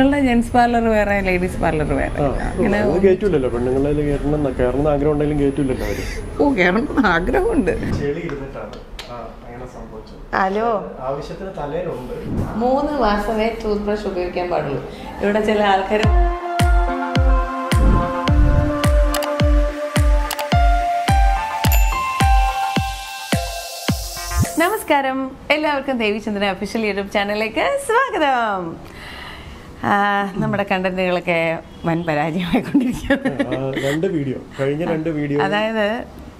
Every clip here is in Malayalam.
നിങ്ങളുടെ ജെൻസ് പാർലർ വേറെ ലേഡീസ് പാർലർ വേറെ. അങ്ങനെ കേറ്റില്ലല്ലോ ആഗ്രഹം ഉണ്ടെങ്കിലും കേറ്റില്ലല്ലോ അവർ. ഓ കയറണം ആഗ്രഹമുണ്ട്. ചെളി ഇരുന്നിട്ടാണ്. അങ്ങനെ സംഭവിച്ചത്. ഹലോ? ആവശ്യത്തിന് തലയിലുണ്ട്. മൂന്ന് മാസമേ ടൂത്ത് ബ്രഷ് ഉപയോഗിക്കാൻ പാടുള്ളൂ. ഇവിടെ ചില ആൾക്കാർ നമസ്കാരം. എല്ലാവർക്കും ദേവിചന്ദ്രൻ ഒഫീഷ്യൽ യൂട്യൂബ് ചാനലിലേക്ക് സ്വാഗതം. നമ്മുടെ കണ്ടന്റുകളൊക്കെ വൻ പരാജയമായിക്കൊണ്ടിരിക്കുകയാണ് രണ്ട് വീഡിയോ. കഴിഞ്ഞ രണ്ട് വീഡിയോ അതായത്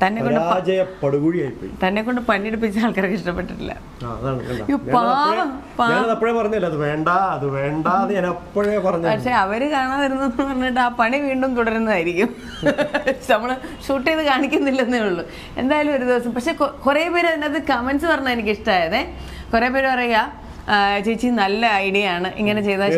തന്നെ കൊണ്ട് തന്നെ കൊണ്ട് പണിയെടുപ്പിച്ച ആൾക്കാർക്ക് ഇഷ്ടപ്പെട്ടിട്ടില്ല. അപ്പഴേ- പറഞ്ഞല്ലോ അത് വേണ്ട അത് വേണ്ട ഞാൻ അപ്പോഴേ പറഞ്ഞു പക്ഷെ അവർ കാണാതിരുന്നെന്ന് പറഞ്ഞിട്ട് ആ പണി വീണ്ടും തുടരുന്നതായിരിക്കും. നമ്മൾ ഷൂട്ട് ചെയ്ത് കാണിക്കുന്നില്ലെന്നേ ഉള്ളൂ. എന്തായാലും ഒരു ദിവസം പക്ഷെ കുറെ പേര് അതിനകത്ത് കമന്റ്സ് പറഞ്ഞാൽ എനിക്ക് ഇഷ്ടമായതേ കുറെ പേര് പറയാ "ആ, ചേച്ചി നല്ല ഐഡിയ ആണ്. ഇങ്ങനെ ചെയ്താൽ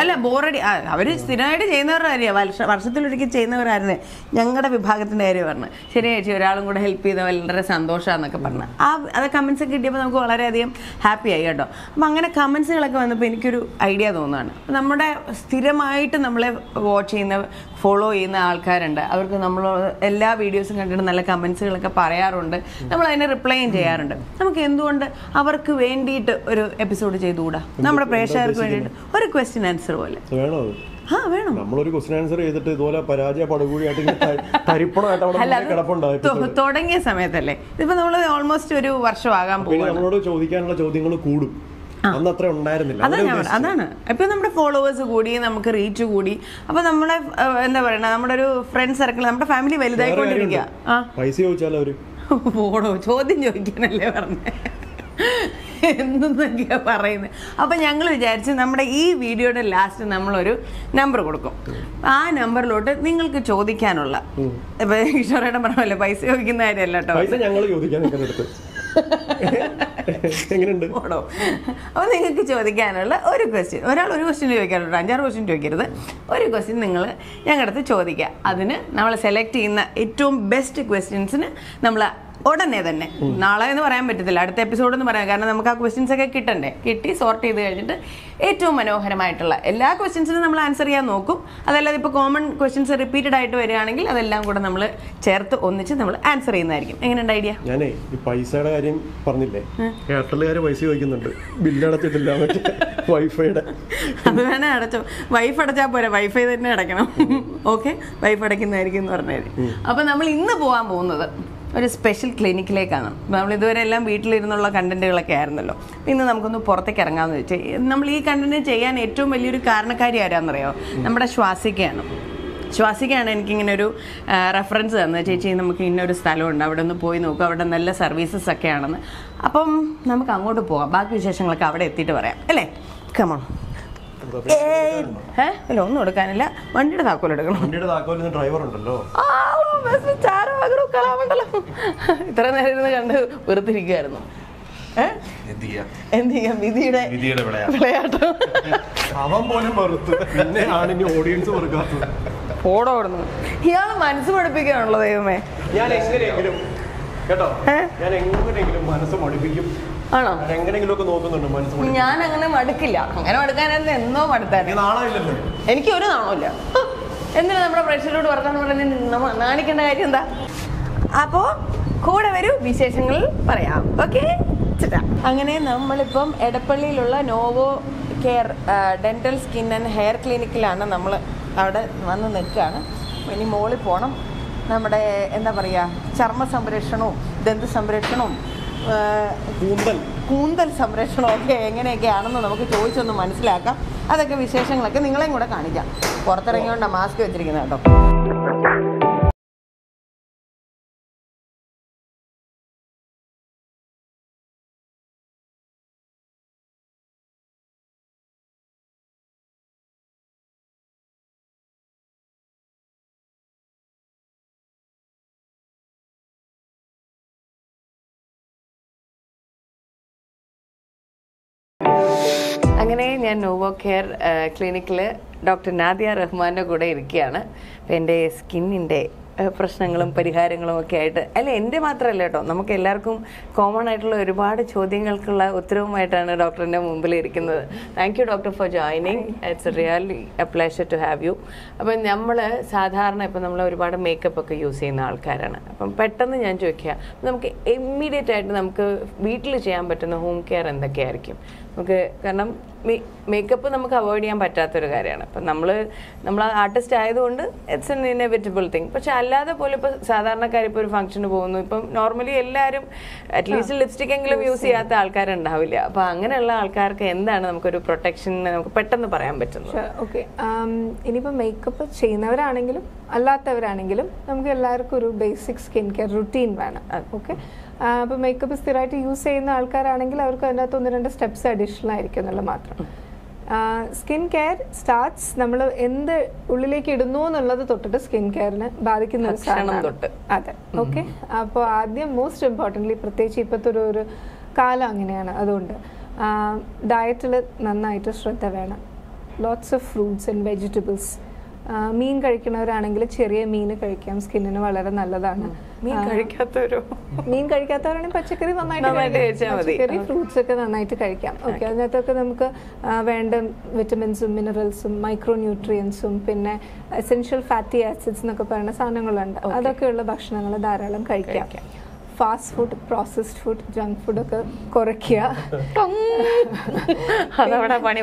അല്ല ബോറടി അവർ അവർ സ്ഥിരമായിട്ട് ചെയ്യുന്നവരുടെ കാര്യം വർഷ വർഷത്തിലൊരിക്കൽ ചെയ്യുന്നവരായിരുന്നു. ഞങ്ങളുടെ വിഭാഗത്തിന്റെ കാര്യം പറഞ്ഞു. ശരി ചേച്ചി ഒരാളും കൂടെ ഹെൽപ്പ് ചെയ്ത വളരെ സന്തോഷമാന്നൊക്കെ പറഞ്ഞു. ആ അത് കമന്റ്സ് ഒക്കെ കിട്ടിയപ്പോൾ നമുക്ക് വളരെയധികം ഹാപ്പി ആയി കേട്ടോ. അപ്പം അങ്ങനെ കമന്റ്സുകളൊക്കെ വന്നപ്പോൾ എനിക്കൊരു ഐഡിയ തോന്നുകയാണ് നമ്മുടെ സ്ഥിരമായിട്ട് നമ്മളെ വാച്ച് ചെയ്യുന്ന ഫോളോ ചെയ്യുന്ന ആൾക്കാരുണ്ട്. അവർക്ക് നമ്മൾ എല്ലാ വീഡിയോസും കണ്ടിട്ട് നല്ല കമന്റ്സുകളൊക്കെ പറയാറുണ്ട്. നമ്മൾ അതിനെ റിപ്ലൈയും ചെയ്യാറുണ്ട്. നമുക്ക് എന്തുകൊണ്ട് അവർക്ക് വേണ്ടിയിട്ട് ഒരു എപ്പിസോഡ് ചെയ്തുകൂടാ? നമ്മുടെ പ്രേക്ഷകർക്ക് വേണ്ടിയിട്ട് ഒരു ക്വസ്റ്റ്യൻ ആൻസർ പോലെ. ആ വേണം? നമ്മളൊരു ക്വസ്റ്റ്യൻ ആൻസർ ചെയ്തിട്ട് ഇതുപോലെ പരാജയ പടുകുഴിയായിട്ട് തരിപ്പണമായിട്ട് അവിടെ അല്ല മുന്നിൽ കിടപ്പുണ്ടായി തൊ- തുടങ്ങിയ സമയത്തല്ലേ? ഇതിപ്പോ നമ്മൾ ഓൾമോസ്റ്റ് ഒരു വർഷം ആകാൻ പോകും നമ്മളോട് ചോദിക്കാനുള്ള ചോദ്യങ്ങൾ കൂടും. അതാണ് അതാണ് ഇപ്പൊ നമ്മുടെ ഫോളോവേഴ്സ് കൂടി നമുക്ക് റീച്ച് കൂടി. അപ്പൊ നമ്മളെ എന്താ പറയണ നമ്മുടെ ഒരു ഫ്രണ്ട് സർക്കിൾ നമ്മുടെ ഫാമിലി വലുതായിക്കൊണ്ടിരിക്കുക. പൈസ ചോദിച്ചാലോ ചോദ്യം ചോദിക്കാനല്ലേ പറഞ്ഞേ? എന്തെന്നൊക്കെയാ പറയുന്നത്. അപ്പോൾ ഞങ്ങൾ വിചാരിച്ച് നമ്മുടെ ഈ വീഡിയോയുടെ ലാസ്റ്റ് നമ്മളൊരു നമ്പർ കൊടുക്കും. ആ നമ്പറിലോട്ട് നിങ്ങൾക്ക് ചോദിക്കാനുള്ള. ഇപ്പൊ ഈശ്വരയുടെ പറഞ്ഞല്ലോ പൈസ ചോദിക്കുന്ന കാര്യമല്ല കേട്ടോ. ഞങ്ങൾ ചോദിക്കാൻ എങ്ങനെയുണ്ട്? അപ്പോൾ നിങ്ങൾക്ക് ചോദിക്കാനുള്ള ഒരു ക്വസ്റ്റ്യൻ ഒരാൾ ഒരു ക്വസ്റ്റ്യൻ ചോദിക്കാറുണ്ട്. അഞ്ചാറ് ക്വസ്റ്റ്യൻ ചോദിക്കരുത്. ഒരു ക്വസ്റ്റ്യൻ നിങ്ങൾ ഞങ്ങളുടെ അടുത്ത് ചോദിക്കുക. അതിന് നമ്മൾ സെലക്ട് ചെയ്യുന്ന ഏറ്റവും ബെസ്റ്റ് ക്വസ്റ്റ്യൻസിന് നമ്മൾ ഉടനെ തന്നെ. നാളെ എന്ന് പറയാൻ പറ്റത്തില്ല. അടുത്ത എപ്പിസോഡ് എന്ന് പറയാം. കാരണം നമുക്ക് ആ ക്വസ്റ്റ്യൻസ് ഒക്കെ കിട്ടണ്ടേ. കിട്ടി സോർട്ട് ചെയ്ത് കഴിഞ്ഞിട്ട് ഏറ്റവും മനോഹരമായിട്ടുള്ള എല്ലാ ക്വസ്റ്റ്യൻസിനും നമ്മൾ ആൻസർ ചെയ്യാൻ നോക്കും. അതല്ലാതെ ഇപ്പോൾ കോമൺ ക്വസ്റ്റ്യൻസ് റിപ്പീറ്റഡ് ആയിട്ട് വരികയാണെങ്കിൽ അതെല്ലാം കൂടെ നമ്മൾ ചേർത്ത് ഒന്നിച്ച് നമ്മൾ ആൻസർ ചെയ്യുന്നതായിരിക്കും. എങ്ങനെയുണ്ട് ഐഡിയ ഞാനേ ഈ പൈസയുടെ കാര്യം പറഞ്ഞില്ലേ? എയർടെല്ലുകാർ പൈസ ചോദിക്കുന്നുണ്ട്. ബില്ലടച്ചിട്ടില്ല വൈഫൈയുടെ അത് വേണേ അടച്ചോ. വൈഫ് അടച്ചാൽ പോരാ. വൈഫൈ തന്നെ അടയ്ക്കണം. ഓക്കെ വൈഫ് അടയ്ക്കുന്നതായിരിക്കും എന്ന് പറഞ്ഞാൽ അപ്പം നമ്മൾ ഇന്ന് പോകാൻ പോകുന്നത് ഒരു സ്പെഷ്യൽ ക്ലിനിക്കിലേക്കാണ് നമ്മൾ ഇതുവരെ എല്ലാം വീട്ടിലിരുന്നുള്ള കണ്ടന്റുകളൊക്കെ ആയിരുന്നല്ലോ. ഇന്ന് നമുക്കൊന്ന് പുറത്തേക്ക് ഇറങ്ങാമെന്ന് വെച്ചാൽ നമ്മൾ ഈ കണ്ടന്റ് ചെയ്യാൻ ഏറ്റവും വലിയൊരു കാരണക്കാരി ആരാന്നറിയോ? നമ്മുടെ ശ്വാസിക്കയാണ് ശ്വാസിക്കാണ് എനിക്കിങ്ങനെ ഒരു റെഫറൻസ് തന്നത്. ചേച്ചി നമുക്ക് ഇന്നൊരു സ്ഥലമുണ്ട്. അവിടെ ഒന്ന് പോയി നോക്കുക അവിടെ നല്ല സർവീസസ് ഒക്കെ ആണെന്ന് അപ്പം നമുക്ക് അങ്ങോട്ട് പോകാം ബാക്കി വിശേഷങ്ങളൊക്കെ അവിടെ എത്തിയിട്ട് പറയാം. അല്ലേ? കമോൺ ഏ? അല്ല ഒന്നും എടുക്കാനില്ല. വണ്ടിയുടെ താക്കോൽ എടുക്കണം. വണ്ടിയുടെ താക്കോൽ ഡ്രൈവർ ഉണ്ടല്ലോ. ആളോ, ചാരവാകരോ കലാമണ്ഡലം ഇത്ര നേരം ഇരുന്ന് കണ്ട് വെറുതിരിക്കുകയായിരുന്നു എന്ത് ചെയ്യാം? വിധിയുടെ വിളയാട്ടം. അവൻ പോലും വെറുത്ത്. പിന്നെ ആണ് ഇനി ഓഡിയൻസ് വെറുക്കാത്തത്. ഓടോ ഓടുന്നു ഇയാൾ മനസ്സ് പഠിപ്പിക്കാണല്ലോ ദൈവമേ. ഞാൻ എങ്ങനെയെങ്കിലും കേട്ടോ? ഞാൻ എങ്ങനെയെങ്കിലും മനസ്സ് മടുപ്പിക്കും. ആണോ? ഞാൻ എങ്ങനെയെങ്കിലും ഒക്കെ നോക്കുന്നുണ്ട് മനസ്സ് ഞാൻ അങ്ങനെ മടുക്കില്ല. അങ്ങനെ മടുക്കാനെന്ന് എന്നോ മടുത്തായിരുന്നു. എനിക്ക് ഒരു നാണമില്ല എന്തിനാ നമ്മുടെ പ്രേക്ഷകരോട് വർത്താനം പറയുന്നത്? നാണിക്കേണ്ട കാര്യം എന്താ? അപ്പോ കൂടെ വരൂ വിശേഷങ്ങൾ പറയാം. ഓക്കെ അങ്ങനെ നമ്മളിപ്പം എടപ്പള്ളിയിലുള്ള Novo Care dental skin and hair ക്ലിനിക്കിലാണ് നമ്മൾ അവിടെ വന്ന് നിൽക്കുകയാണ്. ഇനി മോളിൽ പോകണം നമ്മുടെ എന്താ പറയുക ചർമ്മ സംരക്ഷണവും ദന്ത സംരക്ഷണവും കൂന്തൽ. കൂന്തൽ കൂന്തൽ സംരക്ഷണമൊക്കെ എങ്ങനെയൊക്കെയാണെന്ന് നമുക്ക് ചോദിച്ചൊന്ന് മനസ്സിലാക്കാം. അതൊക്കെ വിശേഷങ്ങളൊക്കെ നിങ്ങളെയും കൂടെ കാണിക്കാം. പുറത്തിറങ്ങിയോണ്ടാ മാസ്ക് വെച്ചിരിക്കുന്നത് കേട്ടോ. അങ്ങനെ ഞാൻ നോവോ കെയർ ക്ലിനിക്കിൽ ഡോക്ടർ നാദിയ റഹ്മാന്റെ കൂടെ ഇരിക്കുകയാണ്. അപ്പം എന്റെ സ്കിന്നിന്റെ പ്രശ്നങ്ങളും പരിഹാരങ്ങളും ഒക്കെ ആയിട്ട് അല്ല എന്റെ മാത്രമല്ല കേട്ടോ. നമുക്ക് എല്ലാവർക്കും കോമൺ ആയിട്ടുള്ള ഒരുപാട് ചോദ്യങ്ങൾക്കുള്ള ഉത്തരവുമായിട്ടാണ് ഡോക്ടറിന്റെ മുമ്പിൽ ഇരിക്കുന്നത്. Thank you doctor for joining it's really a pleasure to have you അപ്പം നമ്മൾ സാധാരണ ഇപ്പം നമ്മൾ ഒരുപാട് മേക്കപ്പ് ഒക്കെ യൂസ് ചെയ്യുന്ന ആൾക്കാരാണ്. അപ്പം പെട്ടെന്ന് ഞാൻ ചോദിക്കുക നമുക്ക് ഇമ്മീഡിയറ്റ് ആയിട്ട് നമുക്ക് വീട്ടിൽ ചെയ്യാൻ പറ്റുന്ന ഹോം കെയർ എന്തൊക്കെയായിരിക്കും? നമുക്ക് കാരണം മേക്കപ്പ് നമുക്ക് അവോയ്ഡ് ചെയ്യാൻ പറ്റാത്തൊരു കാര്യമാണ്. അപ്പം നമ്മൾ നമ്മൾ ആർട്ടിസ്റ്റ് ആയതുകൊണ്ട് ഇറ്റ്സ് എൻ ഇന്നെവിറ്റബിൾ തിങ് പക്ഷെ അല്ലാതെ പോലും ഇപ്പോൾ സാധാരണക്കാർ ഇപ്പോൾ ഒരു ഫംഗ്ഷന് പോകുന്നു. ഇപ്പം നോർമലി എല്ലാവരും അറ്റ്ലീസ്റ്റ് ലിപ്സ്റ്റിക് എങ്കിലും യൂസ് ചെയ്യാത്ത ആൾക്കാരുണ്ടാവില്ല. അപ്പം അങ്ങനെയുള്ള ആൾക്കാർക്ക് എന്താണ് നമുക്കൊരു പ്രൊട്ടക്ഷൻ നമുക്ക് പെട്ടെന്ന് പറയാൻ പറ്റുന്നത്? ഓക്കെ ഇനിയിപ്പോൾ മേക്കപ്പ് ചെയ്യുന്നവരാണെങ്കിലും അല്ലാത്തവരാണെങ്കിലും നമുക്ക് എല്ലാവർക്കും ഒരു ബേസിക് സ്കിൻ കെയർ റുട്ടീൻ വേണം ഓക്കെ അപ്പോൾ മേക്കപ്പ് സ്ഥിരമായിട്ട് യൂസ് ചെയ്യുന്ന ആൾക്കാരാണെങ്കിൽ അവർക്ക് അതിനകത്ത് ഒന്ന് രണ്ട് സ്റ്റെപ്സ് അഡീഷണൽ ആയിരിക്കും എന്നുള്ളത് മാത്രം. സ്കിൻ കെയർ സ്റ്റാർട്ട്സ് നമ്മൾ എന്ത് ഉള്ളിലേക്ക് ഇടുന്നു എന്നുള്ളത് തൊട്ടിട്ട് സ്കിൻ കെയറിന് ബാധിക്കുന്ന ഒരു തൊട്ട്. അതെ ഓക്കെ അപ്പോൾ ആദ്യം മോസ്റ്റ് ഇമ്പോർട്ടന്റ്ലി പ്രത്യേകിച്ച് ഇപ്പോഴത്തെ ഒരു ഒരു കാലം അങ്ങനെയാണ്. അതുകൊണ്ട് ഡയറ്റിൽ നന്നായിട്ട് ശ്രദ്ധ വേണം. Lots of fruits and vegetables മീൻ കഴിക്കുന്നവരാണെങ്കിൽ ചെറിയ മീൻ കഴിക്കാം. സ്കിന്നിന് വളരെ നല്ലതാണ്. മീൻ കഴിക്കാത്തവരോ? മീൻ കഴിക്കാത്തവരാണെങ്കിൽ പച്ചക്കറി നന്നായിട്ട്. പച്ചക്കറി ഫ്രൂട്ട്സ് ഒക്കെ നന്നായിട്ട് കഴിക്കാം. ഓക്കെ അതിനകത്തൊക്കെ നമുക്ക് വേണ്ട വിറ്റമിൻസും മിനറൽസും മൈക്രോ ന്യൂട്രിയൻസും പിന്നെ എസെൻഷ്യൽ ഫാറ്റി ആസിഡ്സ് എന്നൊക്കെ പറയുന്ന സാധനങ്ങളുണ്ട്. അതൊക്കെയുള്ള ഭക്ഷണങ്ങൾ ധാരാളം കഴിക്കാം. Fast food processed food junk food ഒക്കെ കുറയ്ക്കുക. അതവിടെ പണി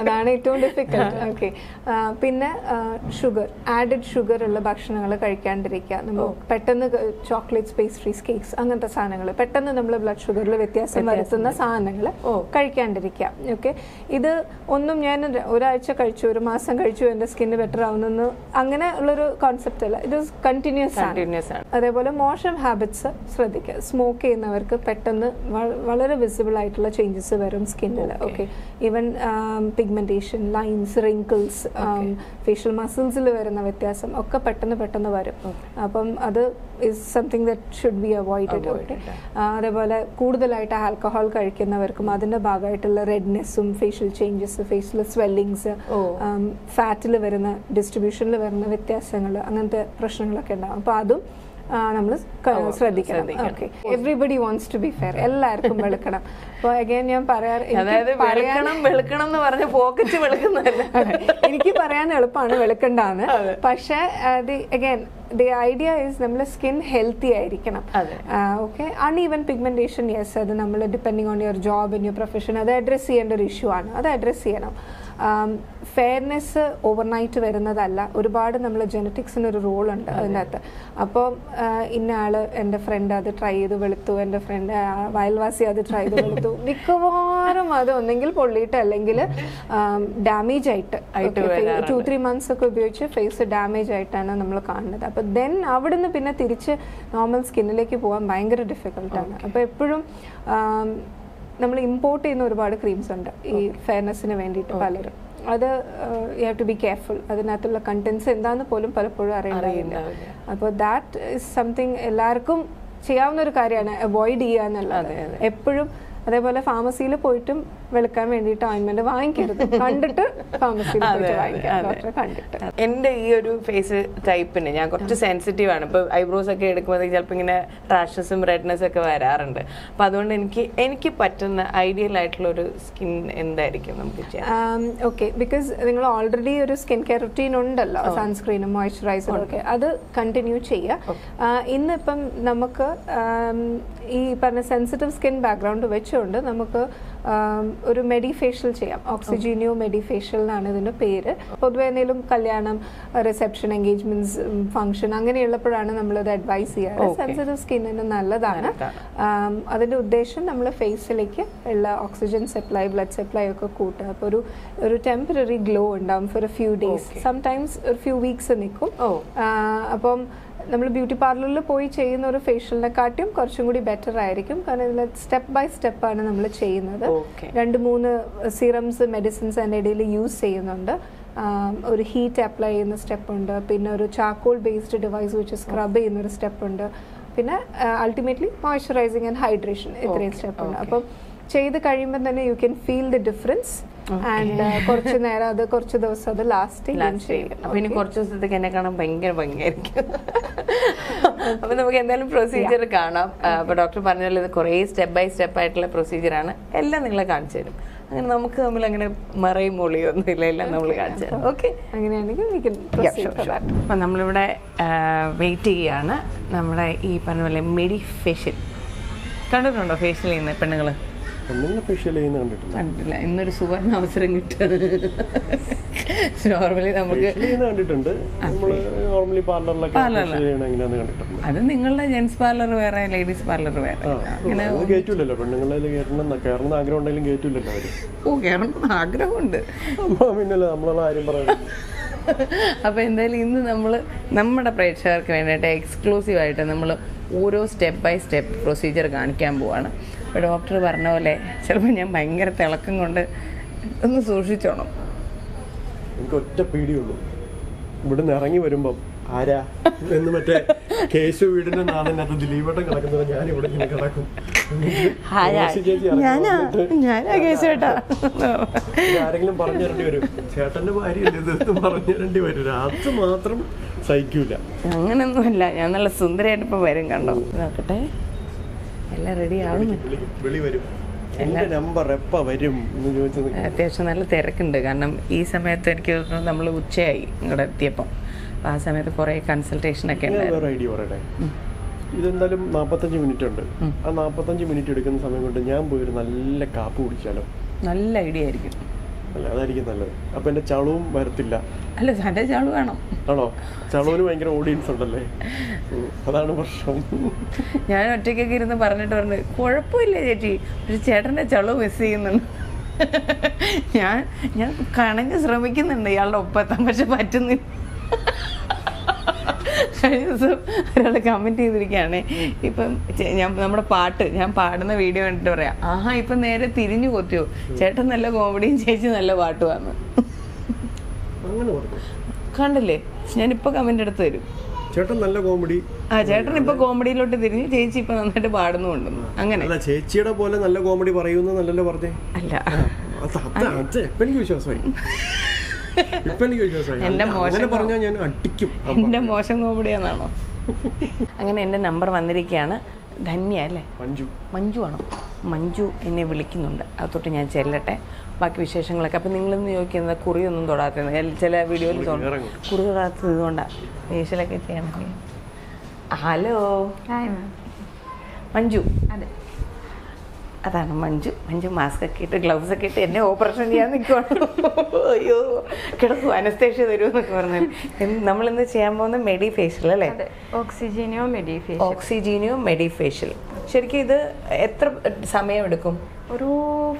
അതാണ് ഏറ്റവും ഡിഫിക്കൽട്ട് ഓക്കെ പിന്നെ ഷുഗർ ആഡഡ് ഷുഗർ ഉള്ള ഭക്ഷണങ്ങൾ കഴിക്കാണ്ടിരിക്കുക. നമ്മൾ പെട്ടെന്ന് ചോക്ലേറ്റ്സ് പേസ്ട്രീസ് കേക്ക്സ് അങ്ങനത്തെ സാധനങ്ങൾ. പെട്ടെന്ന് നമ്മൾ ബ്ലഡ് ഷുഗറിൽ വ്യത്യാസം വരുത്തുന്ന സാധനങ്ങൾ കഴിക്കാണ്ടിരിക്കുക. ഓക്കെ ഇത് ഒന്നും ഞാൻ ഒരാഴ്ച കഴിച്ചു ഒരു മാസം കഴിച്ചു എന്റെ സ്കിന്ന് ബെറ്റർ ആവുന്നെന്ന് അങ്ങനെ ഉള്ളൊരു കോൺസെപ്റ്റ് അല്ല. ഇത് കണ്ടിന്യൂസ് കണ്ടിന്യൂസ് ആണ്. അതേപോലെ മോശം ഹാബിറ്റ്സ് ശ്രദ്ധിക്കുക സ്മോക്ക് ചെയ്യുന്നവർക്ക് പെട്ടെന്ന് വളരെ വിസിബിൾ ആയിട്ടുള്ള ചേഞ്ചസ് വരും സ്കിന്നിൽ okay even pigmentation lines wrinkles facial മസിൽസിൽ വരുന്ന വ്യത്യാസം ഒക്കെ പെട്ടെന്ന് പെട്ടെന്ന് വരും. അപ്പം അത് is something that should be avoided okay അതേപോലെ കൂടുതലായിട്ട് ആൽക്കഹോൾ കഴിക്കുന്നവർക്കും അതിന്റെ ഭാഗമായിട്ടുള്ള റെഡ്നെസ്സും ഫേഷ്യൽ ചേഞ്ചസ് ഫേഷ്യൽ സ്വെല്ലിങ്സ് ഫാറ്റിൽ വരുന്ന ഡിസ്ട്രിബ്യൂഷനിൽ വരുന്ന വ്യത്യാസങ്ങൾ അങ്ങനത്തെ പ്രശ്നങ്ങളൊക്കെ ഉണ്ടാകും അപ്പോൾ അതും നമ്മൾ ശ്രദ്ധിക്കണം. Okay everybody wants to be fair എല്ലാവർക്കും വെളുക്കണം. അപ്പോൾ അഗൈൻ ഞാൻ പറയാറ് എനിക്ക് അതായത് പറയാൻ- വെളുക്കണം വെളുക്കണം എന്ന് പറഞ്ഞ് പോക്കറ്റ് വെളുക്കുന്നതല്ല. എനിക്ക് പറയാൻ എളുപ്പമാണ് വെളുക്കണ്ടാന്ന്. പക്ഷേ the again the idea is നമ്മൾ സ്കിൻ ഹെൽത്തി ആയിരിക്കണം. Okay okay uneven pigmentation yes അത് നമ്മൾ depending on your job in your profession അത് അഡ്രസ്സ് ചെയ്യേണ്ട ഒരു ഇഷ്യൂ ആണ്. അത് അഡ്രസ്സ് ചെയ്യണം. ഫെയർനെസ് ഓവർനൈറ്റ് വരുന്നതല്ല. ഒരുപാട് നമ്മൾ ജനറ്റിക്സിന് ഒരു റോൾ ഉണ്ട് അതിനകത്ത്. അപ്പോൾ ഇന്ന ആൾ എന്റെ ഫ്രണ്ട് അത് ട്രൈ ചെയ്ത് വെളുത്തു എന്റെ ഫ്രണ്ട് വയൽവാസി അത് ട്രൈ ചെയ്ത് വെളുത്തു. മിക്കവാറും അത് ഒന്നെങ്കിൽ പൊള്ളിയിട്ട് അല്ലെങ്കിൽ ഡാമേജ് ആയിട്ട്. ടു ത്രീ മന്ത്സ് ഒക്കെ ഉപയോഗിച്ച് ഫേസ് ഡാമേജ് ആയിട്ടാണ് നമ്മൾ കാണുന്നത്. അപ്പോൾ ദെൻ അവിടുന്ന് പിന്നെ തിരിച്ച് നോർമൽ സ്കിന്നിലേക്ക് പോകാൻ ഭയങ്കര ഡിഫിക്കൽട്ടാണ് അപ്പോൾ എപ്പോഴും നമ്മൾ ഇമ്പോർട്ട് ചെയ്യുന്ന ഒരുപാട് ക്രീംസ് ഉണ്ട്. ഈ ഫെയർനെസ്സിന് വേണ്ടിയിട്ട് പലരും. അത് you have to be careful അതിനകത്തുള്ള കണ്ടൻസ് എന്താന്ന് പോലും പലപ്പോഴും അറിയേണ്ടതില്ല. അപ്പോൾ ദാറ്റ് ഇസ് സംതിങ് എല്ലാവർക്കും ചെയ്യാവുന്ന ഒരു കാര്യമാണ്. അവോയ്ഡ് ചെയ്യുക എന്നുള്ളത്. എപ്പോഴും അതേപോലെ ഫാർമസിയിൽ പോയിട്ടും വെളുക്കാൻ വേണ്ടിയിട്ട് ഓയിൻമെന്റ് വാങ്ങിക്കരുത്. കണ്ടിട്ട് ഫാർമസിയിൽ പോയിട്ട് വാങ്ങിക്കാം. ഡോക്ടറെ കണ്ടിട്ട്. എന്റെ ഈ ഒരു ഫേസ് ടൈപ്പിന് ഞാൻ കുറച്ച് സെൻസിറ്റീവ് ആണ്. ഇപ്പൊ ഐബ്രോസ് ഒക്കെ എടുക്കുമ്പോൾ ചിലപ്പോൾ ഇങ്ങനെ റാഷസും റെഡ്നെസ് ഒക്കെ വരാറുണ്ട്. അപ്പൊ അതുകൊണ്ട് എനിക്ക് എനിക്ക് പറ്റുന്ന ഐഡിയൽ ആയിട്ടുള്ള ഒരു സ്കിൻ എന്തായിരിക്കും നമുക്ക് ഓക്കെ ബിക്കോസ് നിങ്ങൾ ഓൾറെഡി ഒരു സ്കിൻ കെയർ റുട്ടീൻ ഉണ്ടല്ലോ സൺസ്ക്രീനും മോയ്സ്ചറൈസറും ഒക്കെ. അത് കണ്ടിന്യൂ ചെയ്യുക ആ, ഇന്നിപ്പം നമുക്ക് ഈ പറഞ്ഞ സെൻസിറ്റീവ് സ്കിൻ ബാക്ക്ഗ്രൗണ്ട് വെച്ചുകൊണ്ട് നമുക്ക് ഒരു മെഡിഫേഷ്യൽ ചെയ്യാം. ഓക്സിജീനിയോ മെഡിഫേഷ്യൽ എന്നാണ് ഇതിന്റെ പേര്. പൊതുവെ എന്തെങ്കിലും കല്യാണം റിസപ്ഷൻ എൻഗേജ്മെന്റ്സ് ഫംഗ്ഷൻ അങ്ങനെയുള്ളപ്പോഴാണ് നമ്മളത് അഡ്വൈസ് ചെയ്യാറ്. സെൻസിറ്റീവ് സ്കിന്നിന് നല്ലതാണ്. അതിന്റെ ഉദ്ദേശം നമ്മൾ ഫേസിലേക്ക് ഉള്ള ഓക്സിജൻ സപ്ലൈ ബ്ലഡ് സപ്ലൈ ഒക്കെ കൂട്ടുക. അപ്പോൾ ഒരു ഒരു ടെമ്പററി ഗ്ലോ ഉണ്ടാവും for a few days. Sometimes ഒരു ഫ്യൂ വീക്സ് നിൽക്കും. അപ്പം നമ്മൾ ബ്യൂട്ടി പാർലറിൽ പോയി ചെയ്യുന്ന ഒരു ഫേഷ്യലിനെക്കാട്ടിയും കുറച്ചും കൂടി ബെറ്റർ ആയിരിക്കും. കാരണം ഇതിൽ സ്റ്റെപ്പ് ബൈ സ്റ്റെപ്പ് ആണ് നമ്മൾ ചെയ്യുന്നത്. രണ്ട് മൂന്ന് സിറംസ് മെഡിസിൻസ് അതിന്റെ ഇടയിൽ യൂസ് ചെയ്യുന്നുണ്ട്. ഒരു ഹീറ്റ് അപ്ലൈ ചെയ്യുന്ന സ്റ്റെപ്പ് ഉണ്ട്. പിന്നെ ഒരു ചാക്കോൾ ബേസ്ഡ് ഡിവൈസ് വെച്ച് സ്ക്രബ് ചെയ്യുന്ന ഒരു സ്റ്റെപ്പ് ഉണ്ട്. പിന്നെ അൾട്ടിമേറ്റ്ലി മോയ്സ്ചറൈസിങ് ആൻഡ് ഹൈഡ്രേഷൻ ഇത്രയും സ്റ്റെപ്പ് ഉണ്ട്. അപ്പം ചെയ്ത് കഴിയുമ്പോൾ തന്നെ you can feel the difference and കുറച്ച് നേരം അത് കുറച്ച് ദിവസം അത് ലാസ്റ്റ് ലാസ്റ്റ് ചെയ്യും. അപ്പൊ ഇനി കുറച്ച് ദിവസത്തേക്ക് എന്നെ കാണാൻ ഭയങ്കര ഭംഗിയായിരിക്കും. അപ്പൊ നമുക്ക് എന്തായാലും പ്രൊസീജിയർ കാണാം. അപ്പൊ ഡോക്ടർ പറഞ്ഞാലും ഇത് കുറേ സ്റ്റെപ്പ് ബൈ സ്റ്റെപ്പ് ആയിട്ടുള്ള പ്രൊസീജിയർ ആണ്. എല്ലാം നിങ്ങളെ കാണിച്ചു തരും. അങ്ങനെ നമുക്ക് തമ്മിൽ അങ്ങനെ മറയും മൊളിയോ ഒന്നും ഇല്ല. എല്ലാം നമ്മൾ കാണിച്ചു തരാം. ഓക്കെ അങ്ങനെയാണെങ്കിൽ. അപ്പം നമ്മളിവിടെ വെയിറ്റ് ചെയ്യുകയാണ്. നമ്മുടെ ഈ പറഞ്ഞ പോലെ മെഡി ഫേഷ്യൽ കണ്ടിട്ടുണ്ടോ ഫേഷ്യൽ ചെയ്യുന്ന പെണ്ണുങ്ങൾ ചെയ്യുന്ന കണ്ടിട്ടില്ല. ഇന്നൊരു സുവർണ അവസരം കിട്ടുക നോർമലി നമുക്ക് കണ്ടിട്ടുണ്ട്. നോർമലി പാർലറിലൊക്കെ അത് നിങ്ങളുടെ ജെൻസ് പാർലർ വേറെ ലേഡീസ് പാർലർ വേറെ. അങ്ങനെ പെണ്ണുങ്ങളെ ആഗ്രഹം ഉണ്ടെങ്കിലും കയറ്റൂലല്ലോ അവർ. ഓ കയറണം ആഗ്രഹമുണ്ട്. പിന്നല്ലേ നമ്മളെ ആരും അപ്പോൾ എന്തായാലും ഇന്ന് നമ്മൾ നമ്മുടെ പ്രേക്ഷകർക്ക് വേണ്ടിയിട്ട് എക്സ്ക്ലൂസീവായിട്ട് നമ്മൾ ഓരോ സ്റ്റെപ്പ് ബൈ സ്റ്റെപ്പ് പ്രൊസീജിയർ കാണിക്കാൻ പോവാണ്. അപ്പോൾ ഡോക്ടർ പറഞ്ഞ പോലെ ചിലപ്പോൾ ഞാൻ ഭയങ്കര തിളക്കം കൊണ്ട് ഒന്ന് സൂക്ഷിച്ചോണം. എനിക്ക് ഒറ്റ പേടിയുള്ളൂ. ഇവിടുന്ന് ഇറങ്ങി വരുമ്പം ആരാ? എന്ന് മറ്റേ കേശു വീടിന്റെ നാടിനകത്ത് ദിലീപേട്ടൻ കിടക്കുന്നത് ഞാൻ ഇവിടെ ഇങ്ങനെ കിടക്കും. ആരെങ്കിലും പറഞ്ഞു തരേണ്ടി വരും. ചേട്ടന്റെ ഭാര്യ എന്ന് പറഞ്ഞു തരേണ്ടി വരും അത് മാത്രം സഹിക്കൂല. അങ്ങനൊന്നുമല്ല. ഞാൻ നല്ല സുന്ദരിയായിട്ട് ഇപ്പൊ വരും കണ്ടോ. നോക്കട്ടെ. എല്ലാം റെഡി ആവും അത്യാവശ്യം നല്ല തിരക്കുണ്ട്. കാരണം ഈ സമയത്ത് എനിക്ക് തോന്നുന്നു നമ്മൾ ഉച്ചയായി ഇങ്ങോട്ട് എത്തിയപ്പോൾ അപ്പോൾ ആ സമയത്ത് കുറേ കൺസൾട്ടേഷൻ ഒക്കെ ഉണ്ടായിരുന്നു. ഇതെന്തായാലും നാൽപ്പത്തഞ്ച് മിനിറ്റ് ഉണ്ട്. ആ നാൽപ്പത്തഞ്ച് മിനിറ്റ് എടുക്കുന്ന സമയം കൊണ്ട് ഞാൻ പോയൊരു നല്ല കാപ്പ് കുടിച്ചാലോ? നല്ല ഐഡിയ ആയിരിക്കും. അല്ല അതായിരിക്കും നല്ലത്. അപ്പം എന്റെ ചളവും വരത്തില്ല. അല്ല തന്റെ ചളു വേണം. ആണോ? ചളുവിന് ഭയങ്കര ഓഡിയൻസ് ഉണ്ടല്ലേ? അതാണ് പ്രശ്നം. ഞാൻ ഒറ്റയ്ക്കൊക്കെ ഇരുന്ന് പറഞ്ഞിട്ട് പറഞ്ഞു കുഴപ്പമില്ല ചേച്ചി പക്ഷെ ചേട്ടന്റെ ചളു മിസ് ചെയ്യുന്നുണ്ട്. ഞാൻ ഞാൻ കണങ്ങ് ശ്രമിക്കുന്നുണ്ട് ഇയാളുടെ ഒപ്പെത്താൻ പക്ഷെ പറ്റുന്നില്ല. കഴിഞ്ഞ ദിവസം ഒരാൾ കമന്റ് ചെയ്തിരിക്കുകയാണ് ഇപ്പം ഞാൻ നമ്മുടെ പാട്ട് ഞാൻ പാടുന്ന വീഡിയോ കണ്ടിട്ട് പറയാം ആഹാ ഇപ്പം നേരെ തിരിഞ്ഞു കൊത്തിയോ ചേട്ടൻ നല്ല കോമഡിയും ചേച്ചി നല്ല പാട്ടുമാണ് അങ്ങനെ പറഞ്ഞു കണ്ടില്ലേ? ഞാനിപ്പോൾ കമന്റ് എടുത്ത് തരും. ചേട്ടൻ നല്ല കോമഡി. ആ ചേട്ടൻ ഇപ്പൊ കോമഡിയിലോട്ട് തിരിഞ്ഞ് ചേച്ചി ഇപ്പൊ നന്നായിട്ട് പാടുന്നുണ്ട് അങ്ങനെ. അല്ല ചേച്ചിയുടെ പോലെ നല്ല കോമഡി പറയുന്നു നല്ലല്ലോ പറഞ്ഞേ? അല്ല. ഇപ്പൊ എനിക്ക് വിശ്വാസമായി ഇപ്പൊ എനിക്ക് വിശ്വാസമായി. എന്റെ മോശം പറഞ്ഞാൽ ഞാൻ അടിക്കും. എന്റെ മോശം കോമഡിയാന്നാണോ? അങ്ങനെ എന്റെ നമ്പർ വന്നിരിക്കുകയാണ് ധന്യ അല്ലേ? മഞ്ജു. മഞ്ജു ആണോ? മഞ്ജു എന്നെ വിളിക്കുന്നുണ്ട്. അതൊട്ട് ഞാൻ ചെല്ലട്ടെ. ബാക്കി വിശേഷങ്ങളൊക്കെ. അപ്പം നിങ്ങളൊന്ന് ചോദിക്കുന്നത് കുറിയൊന്നും തൊടാത്തത്. ചില വീഡിയോയിൽ തോന്നും. കുറി തൊടാത്തത് ഇതുകൊണ്ടാണ് ഫേഷ്യലൊക്കെ ചെയ്യണമെങ്കിൽ ഹലോ. മഞ്ജു. അതെ. അതാണ് മഞ്ജു. മഞ്ജു മാസ്ക് ഒക്കെ ഇട്ട് ഗ്ലൗസ് ഒക്കെ ഇട്ട് എന്നെ ഓപ്പറേഷൻ ചെയ്യാൻ നിൽക്കുവാണ് അയ്യോ. കിടക്കും അനസ്തേഷ്യ തരുമെന്നൊക്കെ പറഞ്ഞു. നമ്മളിന്ന് ചെയ്യാൻ പോകുന്ന മെഡി ഫേഷ്യൽ അല്ലേ? ഓക്സിജീനിയോ മെഡി ഫേഷ്യൽ ഓക്സിജീനിയോ മെഡി ഫേഷ്യൽ ശരിക്കും ഇത് എത്ര സമയം എടുക്കും ഒരു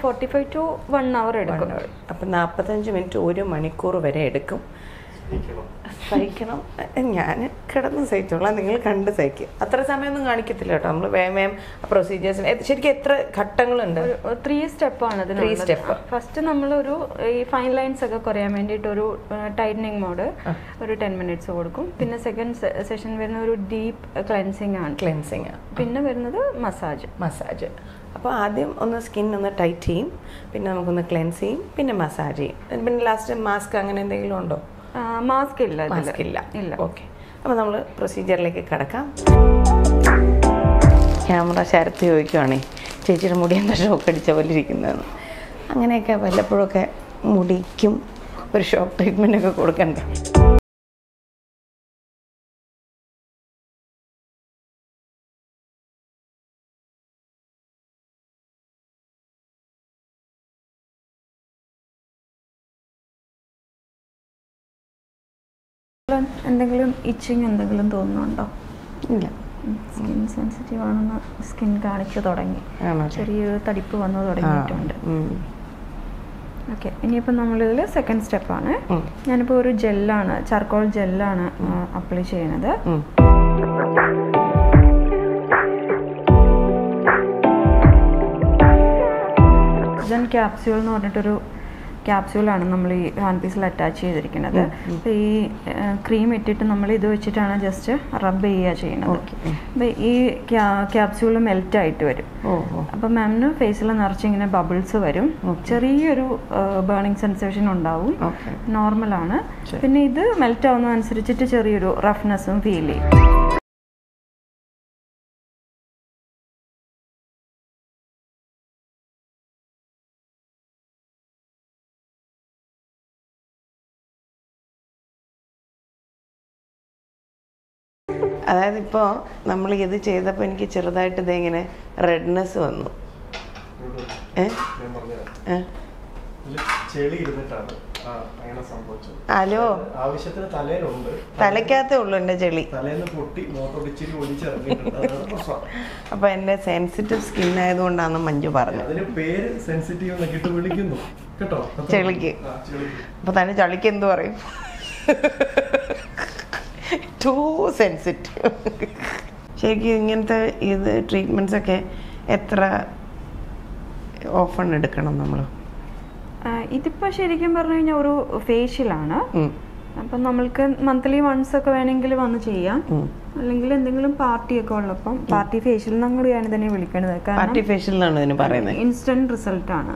forty five to one hour എടുക്കും അപ്പം നാൽപ്പത്തഞ്ച് മിനിറ്റ് ഒരു മണിക്കൂർ വരെ എടുക്കും. സഹിക്കണം. ഞാൻ കിടന്ന് സഹിച്ചോളാം. നിങ്ങൾ കണ്ട് സഹിക്കുക അത്ര സമയമൊന്നും കാണിക്കത്തില്ല കേട്ടോ. നമ്മൾ വേം വേം പ്രൊസീജിയേഴ്സിന് ശരിക്കും എത്ര ഘട്ടങ്ങളുണ്ട്? ത്രീ സ്റ്റെപ്പാണ് ത്രീ സ്റ്റെപ്പ് ഫസ്റ്റ് നമ്മളൊരു ഈ ഫൈൻ ലൈൻസ് ഒക്കെ കുറയാൻ വേണ്ടിയിട്ട് ഒരു ടൈറ്റനിങ് മോഡ് ഒരു ടെൻ മിനിറ്റ്സ് കൊടുക്കും. പിന്നെ സെക്കൻഡ് സെഷൻ വരുന്ന ഒരു ഡീപ്പ് ക്ലെൻസിങ് ആണ്. ക്ലെൻസിങ് പിന്നെ വരുന്നത് മസാജ് മസാജ് അപ്പോൾ ആദ്യം ഒന്ന് സ്കിൻ ഒന്ന് ടൈറ്റ് ചെയ്യും. പിന്നെ നമുക്കൊന്ന് ക്ലെൻസ് ചെയ്യും. പിന്നെ മസാജ് ചെയ്യും. പിന്നെ ലാസ്റ്റ് മാസ്ക് അങ്ങനെ എന്തെങ്കിലും ഉണ്ടോ? മാസ്ക് ഇല്ല മാസ്ക് ഇല്ല. ഇല്ല. ഓക്കെ അപ്പോൾ നമ്മൾ പ്രൊസീജിയറിലേക്ക് കിടക്കാം. ക്യാമറ ശരത്ത് ചോദിക്കുവാണേ ചേച്ചിയുടെ മുടി എന്താ ഷോക്ക് അടിച്ച പോലെ ഇരിക്കുന്നതെന്ന്? അങ്ങനെയൊക്കെ വല്ലപ്പോഴൊക്കെ മുടിക്കും ഒരു ഷോക്ക് ട്രീറ്റ്മെന്റ് ഒക്കെ കൊടുക്കണ്ടേ? ഇച്ചിങ് എന്തെങ്കിലും തോന്നുന്നുണ്ടോ? ഇല്ല. സ്കിൻ സെൻസിറ്റീവ് ആണെന്ന് സ്കിൻ കാണിച്ചു തുടങ്ങി. ചെറിയൊരു തടിപ്പ് വന്നു തുടങ്ങിയിട്ടുണ്ട്. ഓക്കെ ഇനിയിപ്പോൾ നമ്മളിതിൽ സെക്കൻഡ് സ്റ്റെപ്പാണ് ഞാനിപ്പോൾ ഒരു ജെല്ലാണ് ചാർക്കോൾ ജെല്ലാണ് അപ്ലൈ ചെയ്യുന്നത് ക്യാപ്സ്യൂൾ എന്ന് പറഞ്ഞിട്ടൊരു ക്യാപ്സ്യൂളാണ് നമ്മൾ ഈ ഹാൻഡ് പീസിൽ അറ്റാച്ച് ചെയ്തിരിക്കുന്നത്. അപ്പോൾ ഈ ക്രീം ഇട്ടിട്ട് നമ്മൾ ഇത് വെച്ചിട്ടാണ് ജസ്റ്റ് റബ്ബ് ചെയ്യുക ചെയ്യുന്നത്. അപ്പോൾ ഈ ക്യാപ്സ്യൂൾ മെൽറ്റ് ആയിട്ട് വരും. ഓ ഓ. അപ്പം മാമിന് ഫേസിൽ നിറച്ച് ഇങ്ങനെ ബബിൾസ് വരും. ചെറിയൊരു ബേണിംഗ് സെൻസേഷൻ ഉണ്ടാവും. നോർമൽ നോർമലാണ് പിന്നെ ഇത് മെൽറ്റ് ആവുന്ന അനുസരിച്ചിട്ട് ചെറിയൊരു റഫ്നെസ്സും ഫീൽ ചെയ്യും. അതായത് ഇപ്പോൾ നമ്മൾ ഇത് ചെയ്തപ്പോൾ എനിക്ക് ചെറുതായിട്ട് ഇതെങ്ങനെ റെഡ്നെസ് വന്നു. ഹലോ? ആവശ്യത്തിന് തലയിലുണ്ട്. തലയ്ക്കകത്തേ ഉള്ളു എന്റെ ചെളി. അപ്പൊ പൊട്ടി അപ്പോൾ എന്റെ സെൻസിറ്റീവ് സ്കിൻ ആയതുകൊണ്ടാണ് മഞ്ജു പറഞ്ഞത്. പേര് സെൻസിറ്റീവ് എന്നൊക്കെ വിളിക്കുന്നു. കേട്ടോ? ചെളിക്ക്. അപ്പൊ തന്നെ ചളിക്ക് എന്ത് പറയും? ടു സെൻസിറ്റീവ് ശരിക്കും ഇങ്ങനത്തെ ഇത് ട്രീറ്റ്മെന്റ്സൊക്കെ എത്ര ഓഫൺ എടുക്കണം നമ്മൾ ഇതിപ്പോൾ ശരിക്കും പറഞ്ഞു കഴിഞ്ഞാൽ ഒരു ഫേഷ്യലാണ് അപ്പം നമ്മൾക്ക് മന്ത്ലി വൺസ് ഒക്കെ വേണമെങ്കിൽ വന്ന് ചെയ്യാം. അല്ലെങ്കിൽ എന്തെങ്കിലും പാർട്ടി ഒക്കെ ഉള്ളപ്പം പാർട്ടി ഫേഷ്യൽ ഞാൻ തന്നെ വിളിക്കണത്. കാരണം ഫേഷ്യൽ എന്നാണ് ഇതിന് പറയുന്നത്? ഇൻസ്റ്റന്റ് റിസൾട്ട് ആണ്.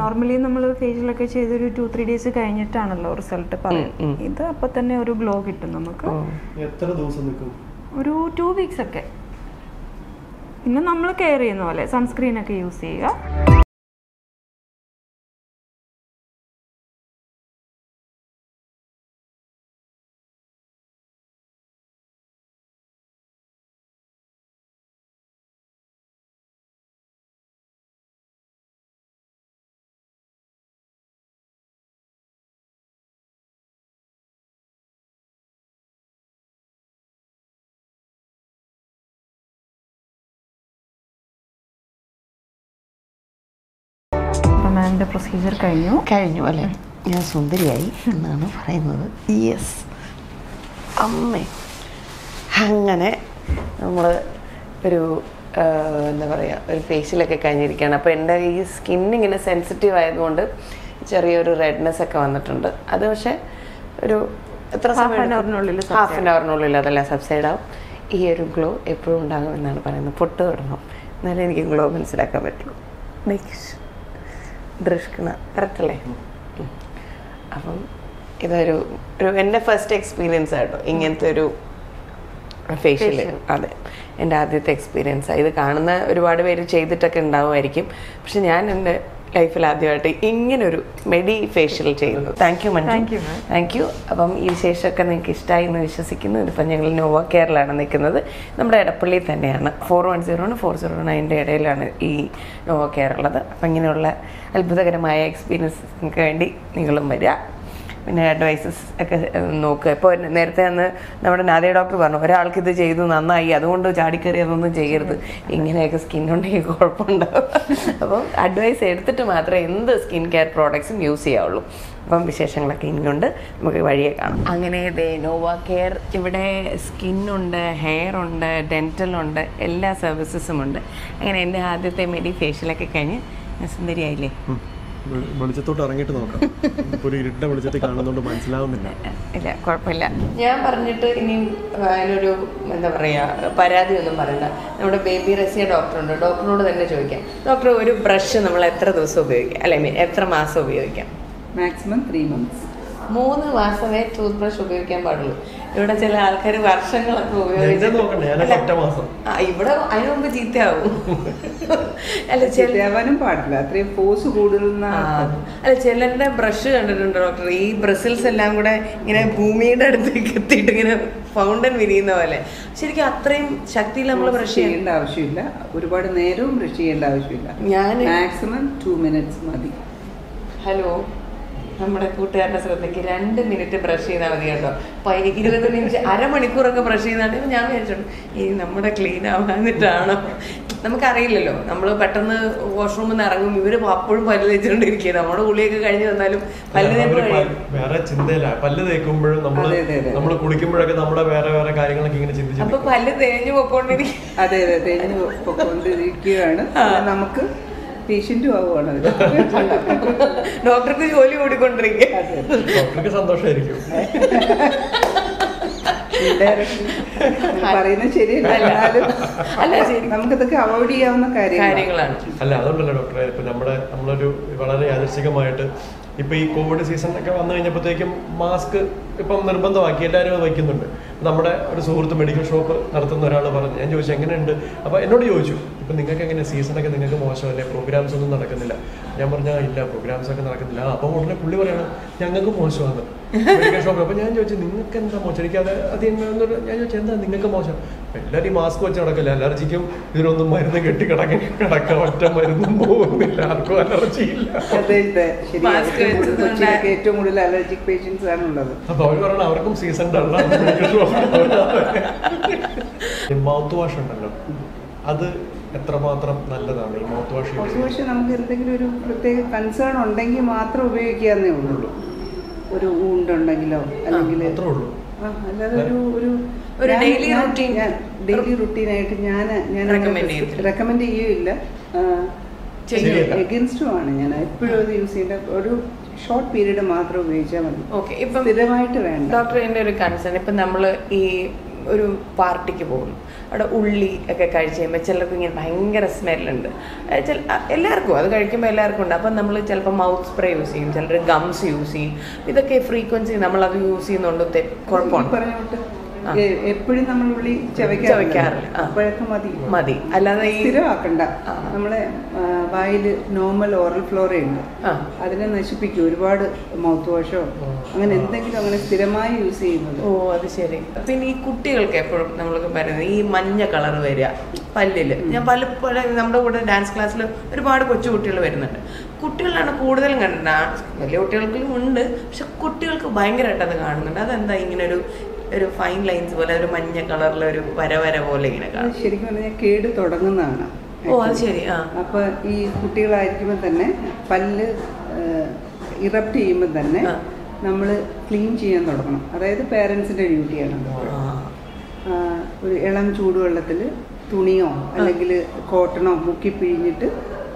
നോർമലി നമ്മൾ ഫേഷ്യലൊക്കെ ചെയ്ത് ഒരു ടു ത്രീ ഡേയ്സ് കഴിഞ്ഞിട്ടാണല്ലോ റിസൾട്ട് പറയുന്നത് ഇത് അപ്പൊ തന്നെ ഒരു ഗ്ലോ കിട്ടും നമുക്ക്. എത്ര ദിവസം നിൽക്കും ഒരു ടു വീക്സ് ഒക്കെ. പിന്നെ നമ്മൾ കെയർ ചെയ്യുന്ന പോലെ സൺസ്ക്രീൻ ഒക്കെ യൂസ് ചെയ്യുക. മാമിന്റെ പ്രൊസീജിയർ കഴിഞ്ഞു. കഴിഞ്ഞു അല്ലേ? ഞാൻ സുന്ദരിയായി എന്നാണ് പറയുന്നത്. യെസ് അമ്മേ. അങ്ങനെ നമ്മൾ ഒരു എന്താ പറയുക ഒരു ഫേഷ്യലൊക്കെ കഴിഞ്ഞിരിക്കുകയാണ്. അപ്പോൾ എന്റെ ഈ സ്കിൻ ഇങ്ങനെ സെൻസിറ്റീവ് ആയതുകൊണ്ട് ചെറിയൊരു റെഡ്നെസ് ഒക്കെ വന്നിട്ടുണ്ട്. അത് പക്ഷേ ഒരു എത്ര സമയത്തിനുള്ളിൽ ഹാഫ് ആൻ അവറിനുള്ളിൽ അതെല്ലാം സബ്സൈഡ് ആവും. ഈ ഒരു ഗ്ലോ എപ്പോഴും ഉണ്ടാകും എന്നാണ് പറയുന്നത്. പൊട്ട് തുടങ്ങും. എന്നാലേ എനിക്ക് ഗ്ലോ മനസ്സിലാക്കാൻ പറ്റുള്ളൂ നെക്സ്റ്റ് ദൃഷ്കണ കറക്റ്റ് അല്ലേ ഉം. അപ്പം ഇതൊരു ഒരു എന്റെ ഫസ്റ്റ് എക്സ്പീരിയൻസ് ആട്ടോ ഇങ്ങനത്തെ ഒരു ഫേഷ്യൽ അതെ. എന്റെ ആദ്യത്തെ എക്സ്പീരിയൻസ് ഇത് കാണുന്ന ഒരുപാട് പേര് ചെയ്തിട്ടൊക്കെ ഉണ്ടാവുമായിരിക്കും. പക്ഷെ ഞാൻ എന്റെ ലൈഫിൽ ആദ്യമായിട്ട് ഇങ്ങനൊരു മെഡി ഫേഷ്യൽ ചെയ്യുന്നു thank you Manju. Thank you ma'am. Thank you അപ്പം ഈ വിശേഷമൊക്കെ നിങ്ങൾക്ക് ഇഷ്ടമായി എന്ന് വിശ്വസിക്കുന്നു. ഇതിപ്പം ഞങ്ങൾ നോവ കെയറിലാണ് നിൽക്കുന്നത്. നമ്മുടെ എടപ്പള്ളി തന്നെയാണ്. ഫോർ വൺ സീറോണ് ഫോർ സീറോ നയന്റെ ഇടയിലാണ് ഈ നോവ കെയർ ഉള്ളത് അപ്പം ഇങ്ങനെയുള്ള അത്ഭുതകരമായ എക്സ്പീരിയൻസ് നിങ്ങൾക്ക് വേണ്ടി നിങ്ങളും വരിക. പിന്നെ അഡ്വൈസസ് ഒക്കെ നോക്കുക ഇപ്പോൾ നേരത്തെ അന്ന് നമ്മുടെ നാദിയ ഡോക്ടർ പറഞ്ഞു ഒരാൾക്ക് ഇത് ചെയ്തു നന്നായി അതുകൊണ്ട് ചാടിക്കറി അതൊന്നും ചെയ്യരുത്. ഇങ്ങനെയൊക്കെ സ്കിൻ ഉണ്ടെങ്കിൽ കുഴപ്പമുണ്ടാവും അപ്പം അഡ്വൈസ് എടുത്തിട്ട് മാത്രമേ എന്ത് സ്കിൻ കെയർ പ്രോഡക്ട്സും യൂസ് ചെയ്യാവുള്ളൂ. അപ്പം വിശേഷങ്ങളൊക്കെ ഇനിയുണ്ട്. നമുക്ക് വഴിയെ കാണാം. അങ്ങനെ ദേ നോവ കെയർ ഇവിടെ സ്കിന്നുണ്ട് ഹെയർ ഉണ്ട് ഡെന്റൽ ഉണ്ട് എല്ലാ സർവീസസും ഉണ്ട്. അങ്ങനെ എന്റെ ആദ്യത്തെ മെഡി ഫേഷ്യലൊക്കെ കഴിഞ്ഞ് ഞാൻ സുന്ദരിയായില്ലേ? വെളിച്ചത്തോട്ട് ഇറങ്ങിയിട്ട് നോക്കാം. ഒരു ഇരുട്ട വെളിച്ചത്തിൽ കാണുന്നതുകൊണ്ട് മനസ്സിലാവുന്നില്ല. ഇല്ല കുഴപ്പമില്ല. ഞാൻ പറഞ്ഞിട്ട് ഇനിയും അതിനൊരു എന്താ പറയുക പരാതി ഒന്നും പറയണ്ട. നമ്മുടെ ബേബി റസിയ ഡോക്ടറുണ്ട്. ഡോക്ടറിനോട് തന്നെ ചോദിക്കാം. ഡോക്ടർ ഒരു ബ്രഷ് നമ്മൾ എത്ര ദിവസം ഉപയോഗിക്കാം? അല്ലെ മീൻ എത്ര മാസം ഉപയോഗിക്കാം? Maximum three months. മൂന്ന് മാസമേ ടൂത്ത് ബ്രഷ് ഉപയോഗിക്കാൻ പാടുള്ളൂ. ഇവിടെ ചില ആൾക്കാർ വർഷങ്ങളൊക്കെ. ആ, ഇവിടെ അതിന് മുമ്പ് ചീത്തയാവും. അല്ല ചില പാടില്ല. അത്രയും ഫോഴ്സ് കൂടുതൽ ആ, അല്ല ചിലരുടെ ബ്രഷ് കണ്ടിട്ടുണ്ട് ഡോക്ടർ ഈ ബ്രസിൽസ് എല്ലാം കൂടെ ഇങ്ങനെ ഭൂമിയുടെ അടുത്തേക്ക് എത്തിയിട്ട് ഇങ്ങനെ ഫൗണ്ടൻ വിരിയുന്ന പോലെ. ശരിക്കും അത്രയും ശക്തിയിൽ നമ്മൾ ബ്രഷ് ചെയ്യേണ്ട ആവശ്യമില്ല. ഒരുപാട് നേരവും ബ്രഷ് ചെയ്യേണ്ട ആവശ്യമില്ല. ഞാൻ മാക്സിമം ടു മിനിറ്റ്സ് മതി. ഹലോ നമ്മുടെ കൂട്ടുകാരുടെ ശ്രദ്ധയ്ക്ക് രണ്ട് മിനിറ്റ് ബ്രഷ് ചെയ്താൽ മതി കേട്ടോ. അപ്പൊ എനിക്ക് ഇരുപത് മിനിറ്റ് അരമണിക്കൂറൊക്കെ ബ്രഷ് ചെയ്താണെങ്കിൽ ഞാൻ വിചാരിച്ചോളൂ ഈ നമ്മുടെ ക്ലീൻ ആവാന്നിട്ടാണോ നമുക്കറിയില്ലല്ലോ. നമ്മൾ പെട്ടെന്ന് വാഷ്റൂമിൽ നിന്ന് ഇറങ്ങും. ഇവർ അപ്പോഴും പല്ല് തേച്ചുകൊണ്ടിരിക്കുക നമ്മുടെ കുളിയൊക്കെ കഴിഞ്ഞ് വന്നാലും പല്ല് വേറെ ചിന്തയില്ല. പല്ല് തേക്കുമ്പോഴും നമ്മൾ നമ്മൾ. കുളിക്കുമ്പോഴൊക്കെ നമ്മുടെ വേറെ വേറെ കാര്യങ്ങളൊക്കെ ഇങ്ങനെ ചിന്തിച്ചു അപ്പൊ പല്ല് തേഞ്ഞു പൊക്കോണ്ടിരിക്കും അതെ അതെ തേഞ്ഞു പോയിക്കൊണ്ടിരിക്കുകയാണ് നമുക്ക് പേഷ്യന്റും ആവുകയാണ് ഡോക്ടർക്ക് ജോലി കൂടിക്കൊണ്ടിരിക്കുക. ഡോക്ടർക്ക് സന്തോഷമായിരിക്കും. പറയുന്നത് ശരിയല്ല എന്നാലും അല്ല, ശരി. നമുക്കിതൊക്കെ അവോയ്ഡ് ചെയ്യാവുന്ന കാര്യങ്ങളാണ്. കാര്യങ്ങളാണ്. അല്ല അതുകൊണ്ടല്ലോ ഡോക്ടറെ ഇപ്പൊ നമ്മുടെ നമ്മളൊരു വളരെ യാദൃശികമായിട്ട് ഇപ്പൊ ഈ കോവിഡ് സീസൺ ഒക്കെ വന്നു കഴിഞ്ഞപ്പോഴത്തേക്കും മാസ്ക് ഇപ്പം നിർബന്ധമാക്കി എല്ലാവരും അത് വയ്ക്കുന്നുണ്ട്. നമ്മുടെ ഒരു സുഹൃത്ത് മെഡിക്കൽ ഷോപ്പ് നടത്തുന്ന ഒരാൾ പറഞ്ഞു ഞാൻ ചോദിച്ചു എങ്ങനെയുണ്ട്? അപ്പോൾ എന്നോട് ചോദിച്ചു ഇപ്പൊ നിങ്ങൾക്ക് എങ്ങനെ സീസണൊക്കെ നിങ്ങൾക്ക് മോശമല്ലേ? പ്രോഗ്രാംസ് ഒന്നും നടക്കുന്നില്ല. ഞാൻ പറഞ്ഞാ ഇല്ല പ്രോഗ്രാംസ് ഒക്കെ നടക്കുന്നില്ല. അപ്പോൾ അപ്പൊ ഉടനെ പുള്ളി പറയണം ഞങ്ങൾക്ക് മോശമാണ് മെഡിക്കൽ ഷോപ്പിൽ അപ്പൊ ഞാൻ ചോദിച്ചു നിങ്ങൾക്ക് എന്താ മോശം? എനിക്ക് അത് അത് എന്നൊരു ഞാൻ ചോദിച്ചു എന്താ നിങ്ങൾക്ക് മോശം? എല്ലാവരും ഈ മാസ്ക് വെച്ച് നടക്കില്ല. അലർജിക്കും ഇതിനൊന്നും മരുന്ന് കെട്ടി കിടക്കാൻ കിടക്ക ഒറ്റ മരുന്നും പോകുന്നില്ല. ആർക്കും അലർജി ഇല്ല. ഏറ്റവും കൂടുതൽ അലർജിക് പേഷ്യൻസ് ആണ് ഉള്ളത്. അപ്പൊ അവർ പറഞ്ഞു അവർക്കും സീസൺ മൗത്ത് വാഷ് ഉണ്ടല്ലോ. അത് എത്രമാത്രം നല്ലതാണ് ഈ മൗത്ത് വാഷ് മൗത്ത് വാഷ് നമുക്ക് എന്തെങ്കിലും ഒരു പ്രത്യേക കൺസേൺ ഉണ്ടെങ്കിൽ മാത്രം ഉപയോഗിക്കാന്നേ ഉള്ളൂ. ഒരു ഊണ്ടുണ്ടെങ്കിലോ? അല്ലെങ്കിൽ അല്ലാതെ ഒരു ഒരു ഒരു ഞാൻ- daily ഞാൻ- routine. ഞാൻ ഡെയിലി റുട്ടീനായിട്ട് ഞാൻ ഞാൻ റെക്കമെൻഡ് ചെയ്യുകയില്ല എഗൻസ്റ്റുമാണ് എഗൻസ്റ്റും ആണ് ഞാൻ. എപ്പോഴും അത് യൂസ് ചെയ്യേണ്ട ഒരു ഷോർട്ട് പീരീഡ് മാത്രം ഉപയോഗിച്ചാൽ മതി. ഓക്കെ ഇപ്പം സ്ഥിരമായിട്ട് വേണം ഡോക്ടർ എന്റെ ഒരു കൺസേൺ ഇപ്പം നമ്മൾ ഈ ഒരു പാർട്ടിക്ക് പോകുന്നു. അവിടെ ഉള്ളി ഒക്കെ കഴിച്ച് കഴിയുമ്പോൾ ചിലർക്ക് ഇങ്ങനെ ഭയങ്കര സ്മെല്ലുണ്ട്. ചില എല്ലാവർക്കും അത് കഴിക്കുമ്പോൾ എല്ലാവർക്കും ഉണ്ട്. അപ്പം നമ്മൾ ചിലപ്പോൾ മൗത്ത് സ്പ്രേ യൂസ് ചെയ്യും ചിലർ ഗംസ് യൂസ് ചെയ്യും. ഇതൊക്കെ ഫ്രീക്വൻസി നമ്മളത് യൂസ് ചെയ്യുന്നുണ്ട്. കുഴപ്പമുണ്ട്. എപ്പോഴും നമ്മൾ ഉള്ളി ചവയ്ക്കാറില്ല. അപ്പോഴൊക്കെ മതി. മതി. അല്ലാതെ സ്ഥിരമാക്കണ്ട. നമ്മളെ വായിൽ നോർമൽ ഓറൽ ഫ്ലോറ ഉണ്ട്. അതിനെ നശിപ്പിക്കും. ഒരുപാട് മൗത്ത് വാഷോ അങ്ങനെ എന്തെങ്കിലും അങ്ങനെ സ്ഥിരമായി യൂസ് ചെയ്യുന്നത്. ഓ അത് ശരി. പിന്നെ ഈ കുട്ടികൾക്ക് എപ്പോഴും നമ്മൾക്ക് പറയുന്നത് ഈ മഞ്ഞ കളർ വരിക പല്ലിൽ. ഞാൻ പലപ്പോഴും നമ്മുടെ കൂടെ ഡാൻസ് ക്ലാസ്സിൽ ഒരുപാട് കൊച്ചു കുട്ടികൾ വരുന്നുണ്ട്. കുട്ടികളാണ് കൂടുതലും കണ്ടത് വലിയ കുട്ടികൾക്കും ഉണ്ട്. പക്ഷെ കുട്ടികൾക്ക് ഭയങ്കരമായിട്ട് അത് കാണുന്നുണ്ട്. അതെന്താ ഇങ്ങനെ ഒരു ഒരു ഫൈൻ ലൈൻസ് പോലെ ഒരു മഞ്ഞ കളറിലെ ഒരു വര വര പോലെ ഇങ്ങനെ കാണാം. ശരിക്കും പറഞ്ഞാൽ കേട് തുടങ്ങുന്നതാണ് ഓ അത് ശരി ആ. അപ്പൊ ഈ കുട്ടികളായിരിക്കുമ്പോൾ തന്നെ പല്ല് ഇറപ്റ്റ് ചെയ്യുമ്പോൾ തന്നെ നമ്മൾ ക്ലീൻ ചെയ്യാൻ തുടങ്ങണം. അതായത് പേരൻസിന്റെ ഡ്യൂട്ടിയാണ് ഒരു ഇളം ചൂടുവെള്ളത്തിൽ തുണിയോ അല്ലെങ്കിൽ കോട്ടണോ മുക്കി പിഴിഞ്ഞിട്ട്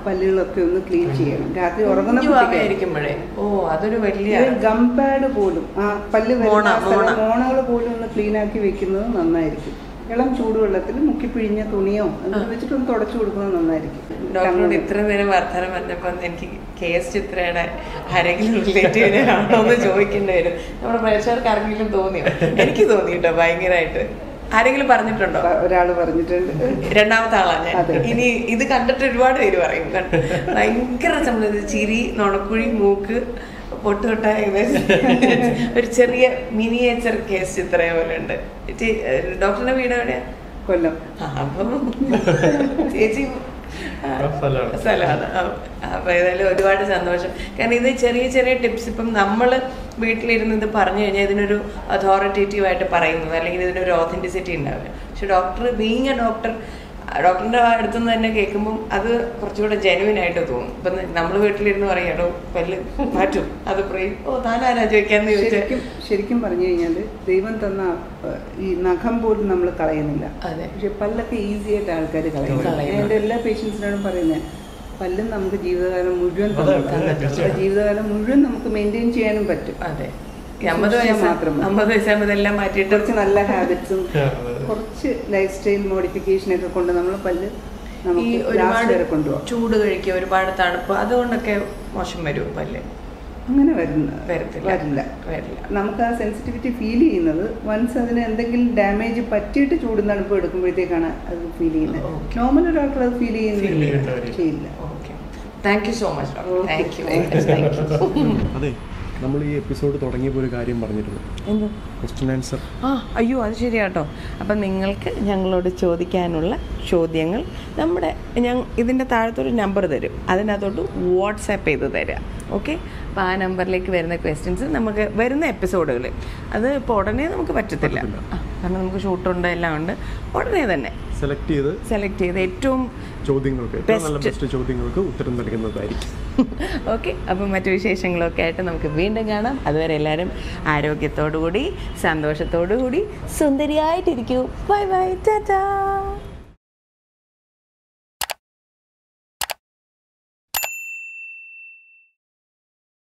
പല്ലുകളൊക്കെ ഒന്ന് ക്ലീൻ ചെയ്യണം. രാത്രി കുട്ടിക്ക് ഓ അതൊരു വലിയ ഗം പാഡ് പോലും ആ പല്ല് മോണ, മോണ. മോണകൾ പോലും ഒന്ന് ക്ലീൻ ആക്കി വെക്കുന്നത് നന്നായിരിക്കും. ഇളം ചൂടുവെള്ളത്തിൽ മുക്കി പിഴിഞ്ഞ തുണിയോ എന്നിട്ട് വെച്ചിട്ട് ഒന്ന് തുടച്ചു കൊടുക്കുന്നത് നന്നായിരിക്കും. ഡോക്ടറോട് ഇത്ര നേരം വർദ്ധനം വന്നപ്പോൾ എനിക്ക് കെ എസ് ചിത്രയുടെ ആരെങ്കിലും റിലേറ്റീവിനെ ആണോ എന്ന് ചോദിക്കേണ്ടി വരും. നമ്മുടെ പ്രേക്ഷകർക്ക് ആരെങ്കിലും തോന്നിയോ? എനിക്ക് തോന്നിയിട്ടോ ഭയങ്കരമായിട്ട് ആരെങ്കിലും പറഞ്ഞിട്ടുണ്ടോ? ഒരാൾ പറഞ്ഞിട്ടുണ്ട്. രണ്ടാമത്തെ ആളാണ് ഞാൻ. ഇനി ഇത് കണ്ടിട്ട് ഒരുപാട് പേര് പറയും. ഭയങ്കര സംബന്ധിച്ച് ചിരി നുണക്കുഴി മൂക്ക് പൊട്ടുതൊട്ട ഏകദേശം ഒരു ചെറിയ മിനിയേച്ചർ കേസ് ചിത്രയെ പോലെ ഉണ്ട്. ഡോക്ടറിന്റെ വീട് എവിടെയാ? കൊല്ലം. അപ്പം ചേച്ചി സ്ഥലമാണ്. അപ്പൊ ഏതായാലും ഒരുപാട് സന്തോഷം. കാരണം ഇത് ചെറിയ ചെറിയ ടിപ്സ് ഇപ്പം നമ്മൾ വീട്ടിലിരുന്ന് ഇത് പറഞ്ഞു കഴിഞ്ഞാൽ ഇതിനൊരു അതോറിറ്റേറ്റീവ് ആയിട്ട് പറയുന്നത് അല്ലെങ്കിൽ ഇതിനൊരു ഓതന്റിസിറ്റി ഉണ്ടാവില്ല. പക്ഷെ ഡോക്ടർ ബീങ് എ ഡോക്ടർ ഡോക്ടറിന്റെ അടുത്ത് നിന്ന് തന്നെ കേൾക്കുമ്പോൾ അത് കുറച്ചുകൂടെ ജെനുവിൻ ആയിട്ട് തോന്നും. ഇപ്പം നമ്മൾ വീട്ടിലിരുന്ന് പറയാടോ പല്ല് മാറ്റും. അത് പറയും ഓ താനാരാ ചോദിക്കാന്ന് ചോദിച്ചു? ശരിക്കും ശരിക്കും പറഞ്ഞു കഴിഞ്ഞാൽ ദൈവം തന്ന ഈ നഖം പോലും നമ്മൾ കളയുന്നില്ല. അതെ. പക്ഷെ പല്ലൊക്കെ ഈസി ആയിട്ട് ആൾക്കാർ കളയും. എന്റെ എല്ലാ പേഷ്യൻസിനോടും പറയുന്നത് പല്ലും നമുക്ക് ജീവിതകാലം മുഴുവൻ ജീവിതകാലം മുഴുവൻ നമുക്ക് മെയിന്റെയിൻ ചെയ്യാനും പറ്റും. അതെ. അമ്പത് വയസ്സ് മാത്രം മതി. അമ്പത് വയസ്സാകുമ്പോൾ ഇതെല്ലാം മാറ്റിയിട്ട് കുറച്ച് നല്ല ഹാബിറ്റ്സും. കുറച്ച് ലൈഫ് സ്റ്റൈൽ മോഡിഫിക്കേഷൻ ഒക്കെ കൊണ്ട് നമ്മൾ പല്ല് ഈ ഒരുപാട് ചൂട് കഴിക്കുക ഒരുപാട് തണുപ്പ് അതുകൊണ്ടൊക്കെ മോശം വരും പല്ല്. അങ്ങനെ വരുന്ന വരത്തില്ല. വരില്ല. വരില്ല. നമുക്ക് ആ സെൻസിറ്റിവിറ്റി ഫീൽ ചെയ്യുന്നത് വൺസ് അതിന് എന്തെങ്കിലും ഡാമേജ് പറ്റിയിട്ട് ചൂടും തണുപ്പ് എടുക്കുമ്പോഴത്തേക്കാണ് അത് ഫീൽ ചെയ്യുന്നത്. നോർമൽ ഒരാൾക്ക് അത് ഫീൽ ചെയ്യുന്നില്ല. ചെയ്യില്ല okay thank you so much doctor thank you very much thank you അതെ. നമ്മൾ ഈ എപ്പിസോഡ് തുടങ്ങിയപ്പോൾ ഒരു കാര്യം പറഞ്ഞിരുന്നു. എന്ത്? ക്വസ്റ്റ്യൻ ആൻസർ ആ അയ്യോ അത് ശരിയാട്ടോ. അപ്പം നിങ്ങൾക്ക് ഞങ്ങളോട് ചോദിക്കാനുള്ള ചോദ്യങ്ങൾ നമ്മുടെ ഞാൻ ഇതിന്റെ താഴത്തൊരു നമ്പർ തരും. അതിനകത്തോട്ട് വാട്സാപ്പ് ചെയ്ത് തരാം. ഓക്കെ അപ്പോൾ ആ നമ്പറിലേക്ക് വരുന്ന ക്വസ്റ്റ്യൻസ് നമുക്ക് വരുന്ന എപ്പിസോഡുകൾ അത് ഇപ്പോൾ ഉടനെ നമുക്ക് പറ്റത്തില്ല. ആ, കാരണം നമുക്ക് ഷൂട്ട് ഉണ്ട് എല്ലാം ഉണ്ട്. ഉടനെ തന്നെ. സെലക്ട് ചെയ്ത് സെലക്ട് ചെയ്ത് ഏറ്റവും ചോദ്യങ്ങൾക്ക് നല്ല. ബെസ്റ്റ് ചോദ്യങ്ങൾക്ക് ഉത്തരം നൽകുന്നതായിരിക്കും. ഓക്കെ അപ്പം മറ്റു വിശേഷങ്ങളൊക്കെ ആയിട്ട് നമുക്ക് വീണ്ടും കാണാം. അതുവരെ എല്ലാവരും ആരോഗ്യത്തോടു കൂടി സന്തോഷത്തോടു കൂടി സുന്ദരിയായിട്ടിരിക്കൂ. Bye bye Tata